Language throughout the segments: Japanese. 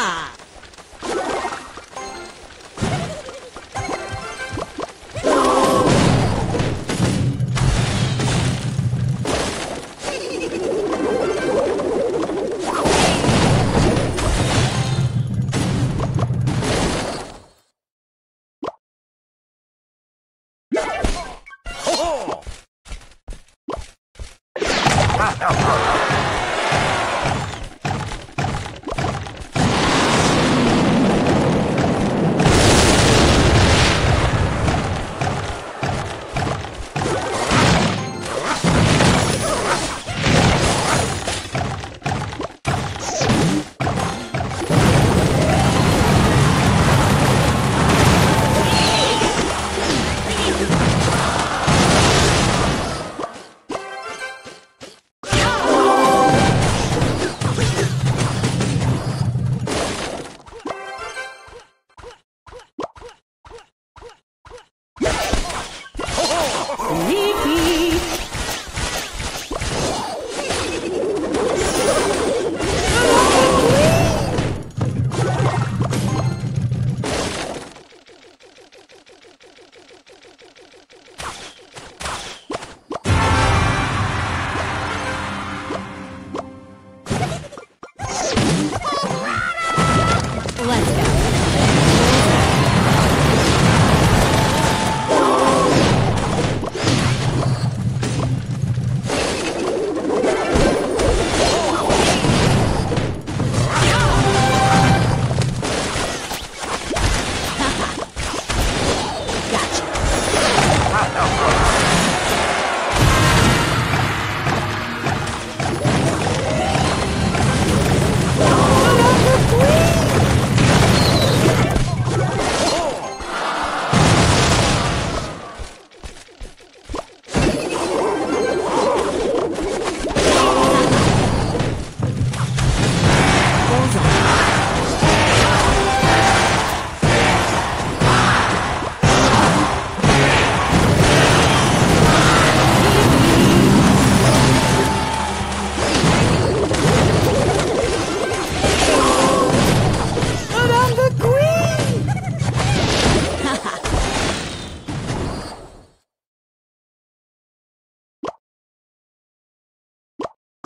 か conmigo.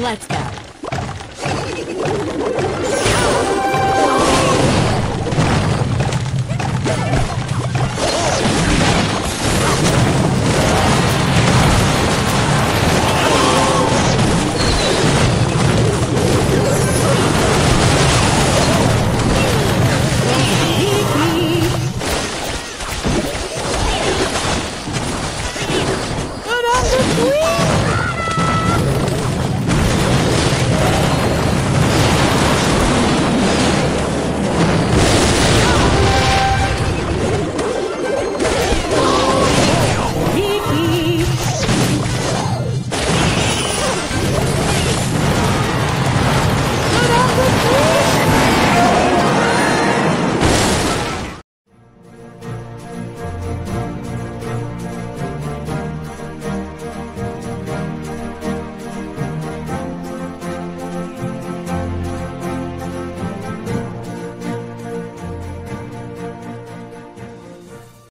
Let's go.